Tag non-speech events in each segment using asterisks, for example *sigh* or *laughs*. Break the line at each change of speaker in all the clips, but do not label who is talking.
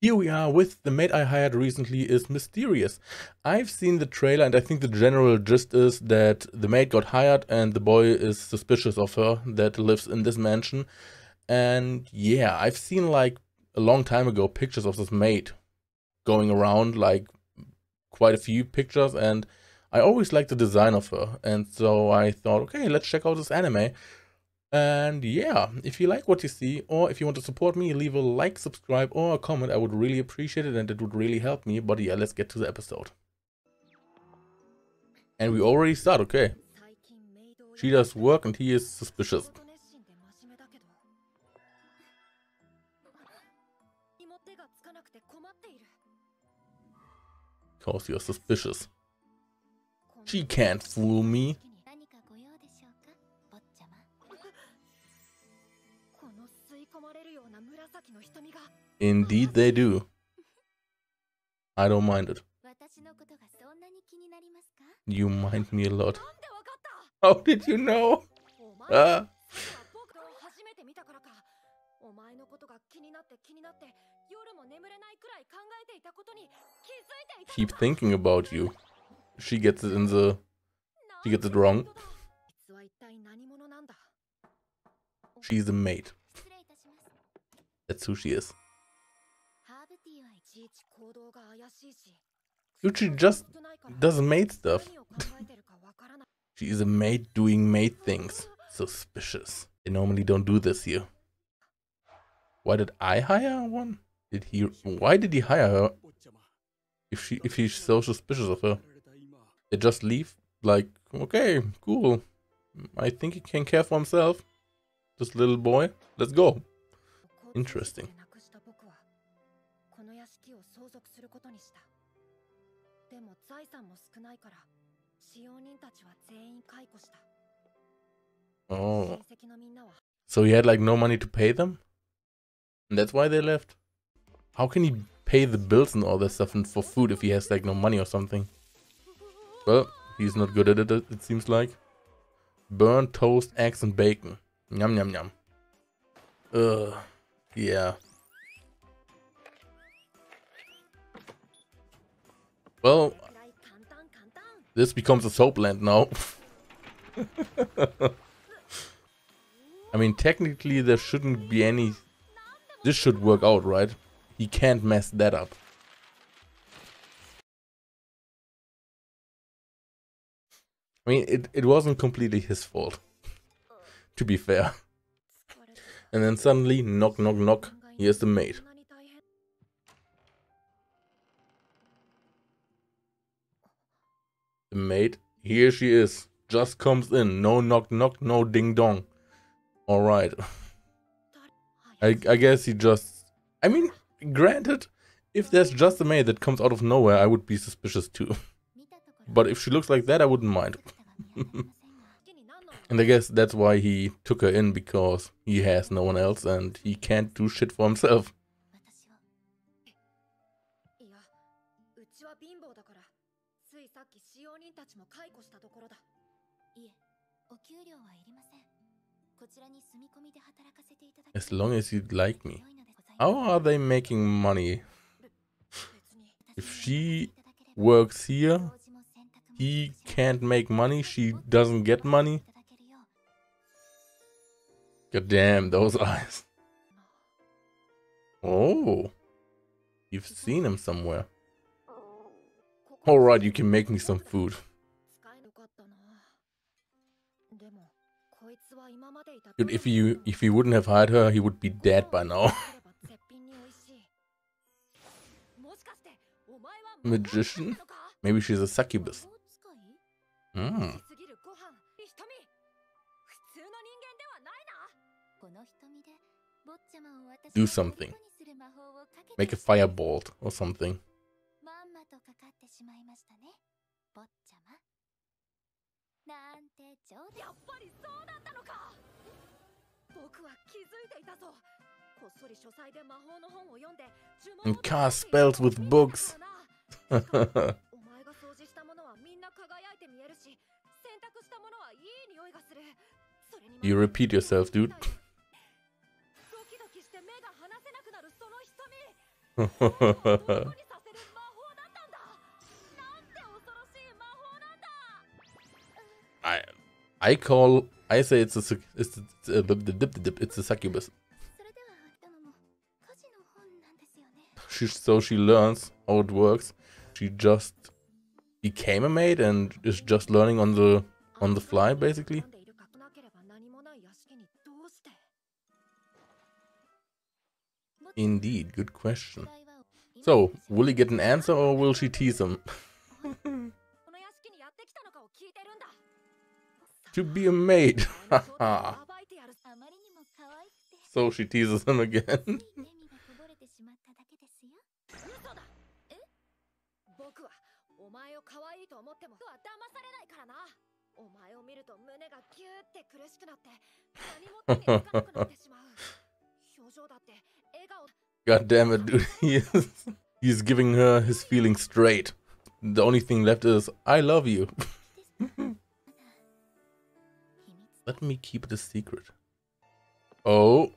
Here we are with the maid I hired recently is mysterious. I've seen the trailer and I think the general gist is that the maid got hired and the boy is suspicious of her that lives in this mansion. And yeah, I've seen like a long time ago pictures of this maid going around, like quite a few pictures and I always liked the design of her. And so I thought, okay, let's check out this anime. And yeah, if you like what you see, or if you want to support me, leave a like, subscribe, or a comment. I would really appreciate it and it would really help me. But yeah, let's get to the episode. And we already start, okay. She does work and he is suspicious. Cause you're suspicious. She can't fool me. Indeed they do. I don't mind it. You mind me a lot. How did you know? Ah. Keep thinking about you. She gets it in the... She gets it wrong. She's a maid. That's who she is. Yuchi just does maid stuff. *laughs* she is a maid doing maid things. Suspicious. They normally don't do this here. Why did I hire one? Did he? Why did he hire her? If she, if he's so suspicious of her, they just leave. Like, okay, cool. I think he can care for himself. This little boy. Let's go. Interesting. Oh. So he had like no money to pay them? And that's why they left? How can he pay the bills and all that stuff and for food if he has like no money or something? Well, he's not good at it, it seems like. Burnt toast, eggs and bacon. Yum yum yum. Ugh. Yeah. Well, this becomes a soap land now. *laughs* I mean, technically there shouldn't be any... This should work out, right? He can't mess that up. I mean, it, it wasn't completely his fault. *laughs* to be fair. And then suddenly, knock, knock, knock, here's the maid. The maid, here she is, just comes in, no knock, knock, no ding dong. Alright. *laughs* I, I guess he just... I mean, granted, if there's just a maid that comes out of nowhere, I would be suspicious too. *laughs* but if she looks like that, I wouldn't mind. *laughs* And I guess that's why he took her in because he has no one else and he can't do shit for himself. As long as you'd like me. How are they making money? If she works here, he can't make money, she doesn't get money. God damn, those *laughs* eyes. Oh. You've seen him somewhere. Alright, you can make me some food. Dude, if you if he wouldn't have hired her, he would be dead by now. *laughs* Magician? Maybe she's a succubus. Hmm. Do something. Make a firebolt or something. And cast spells with books. *laughs* you repeat yourself, dude. I I call I say it's a it's a, it's a succubus. She so she learns how it works. She just became a maid and is just learning on the on the fly basically. Indeed, good question. So, will he get an answer or will she tease him? *laughs* to be a maid. *laughs* so she teases him again. *laughs* God damn it, dude. *laughs* He is, he's giving her his feelings straight. The only thing left is, I love you. *laughs* Let me keep it a secret. Oh,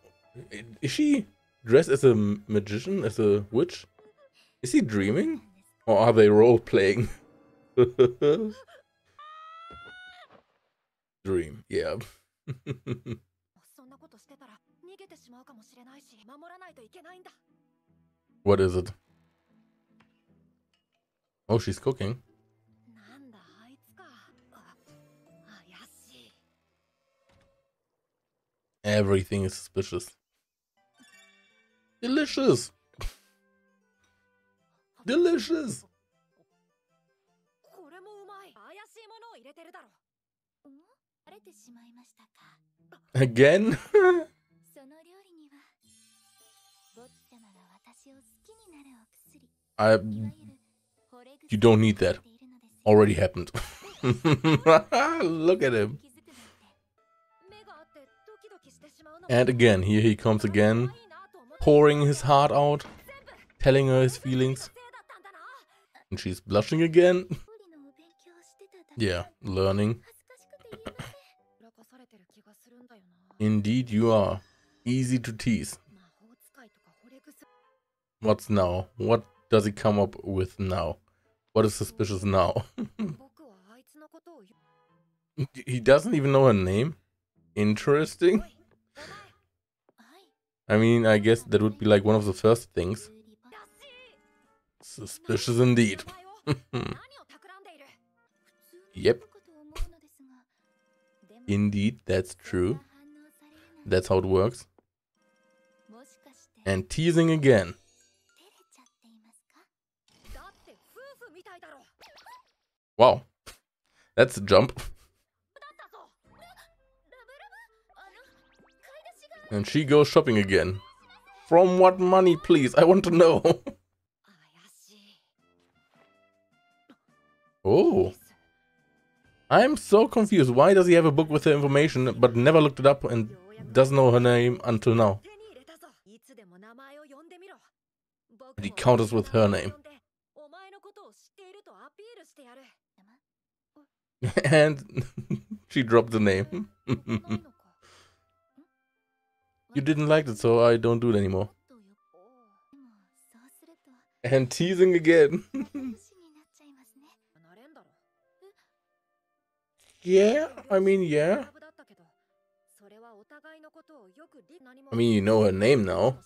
is she dressed as a magician, as a witch? Is he dreaming? Or are they role-playing? *laughs* Dream, yeah. What is it? Oh, she's cooking. Everything is suspicious. Delicious! *laughs* Delicious! Again? *laughs* I... You don't need that. Already happened. *laughs* Look at him. And again, here he comes again, pouring his heart out, telling her his feelings. And she's blushing again. *laughs* yeah, learning. *laughs* Indeed you are. Easy to tease. What's now? What does he come up with now? What is suspicious now? *laughs* he doesn't even know her name? Interesting. I mean, I guess that would be like one of the first things. Suspicious indeed. *laughs* yep. Indeed, that's true. That's how it works. And teasing again. Wow. That's a jump. And she goes shopping again. From what money, please? I want to know. *laughs* oh. I'm so confused. Why does he have a book with the information but never looked it up and doesn't know her name until now? He counters with her name. *laughs* and *laughs* she dropped the name. *laughs* You didn't like it, so I don't do it anymore. And teasing again. yeah, I mean, yeah. I mean, you know her name now.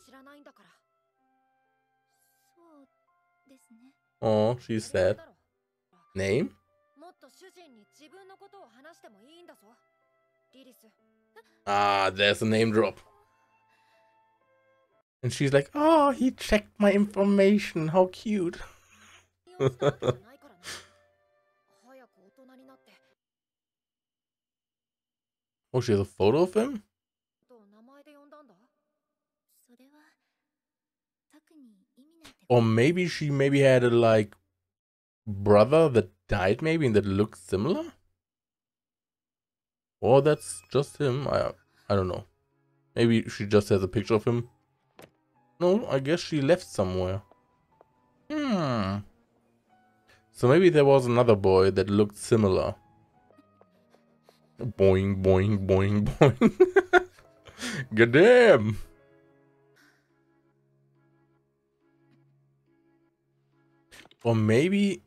Oh, she's sad. Name? Ah, there's a name drop. And she's like, oh, he checked my information. How cute. *laughs* oh, she has a photo of him? Or maybe she maybe had a like brother that died maybe and that looks similar? Or that's just him. I I don't know. Maybe she just has a picture of him. No, I guess she left somewhere. Hmm. So maybe there was another boy that looked similar. Boing, boing, boing, *laughs* boing. Goddamn. Or maybe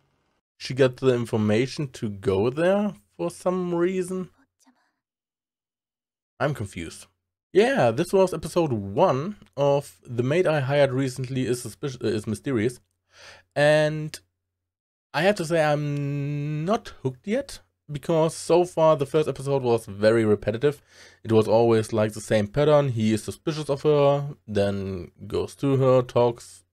she got the information to go there for some reason. I'm confused. Yeah, this was episode one of The Maid I Hired Recently is, suspicious, uh, is Mysterious. And I have to say I'm not hooked yet because so far the first episode was very repetitive. It was always like the same pattern. He is suspicious of her, then goes to her, talks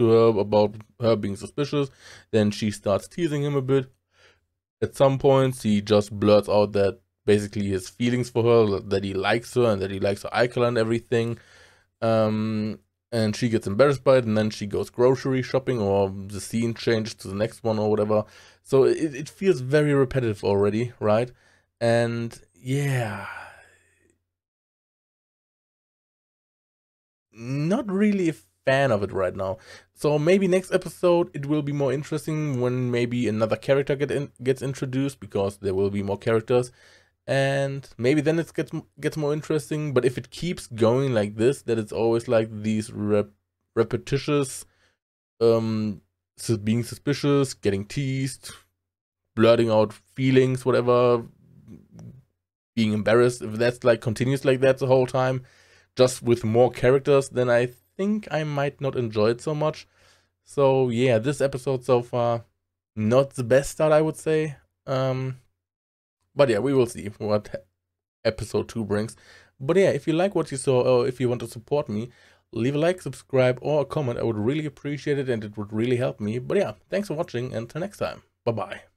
to her about her being suspicious, then she starts teasing him a bit. At some points, he just blurts out that basically his feelings for her, that he likes her and that he likes her color and everything. Um, and she gets embarrassed by it, and then she goes grocery shopping, or the scene changes to the next one, or whatever. So it, it feels very repetitive already, right? And yeah, not really a fan of it right now. So maybe next episode it will be more interesting when maybe another character get in, gets introduced because there will be more characters and maybe then it gets gets more interesting. But if it keeps going like this, that it's always like these rep- repetitious, um, so being suspicious, getting teased, blurting out feelings, whatever, being embarrassed. If that's like continues like that the whole time, just with more characters, then I think I might not enjoy it so much. So yeah, this episode so far, not the best start, I would say. Um, but yeah, we will see what episode 2 brings. But yeah, if you like what you saw or if you want to support me, leave a like, subscribe, or a comment. I would really appreciate it and it would really help me. But yeah, thanks for watching and until next time. Bye bye.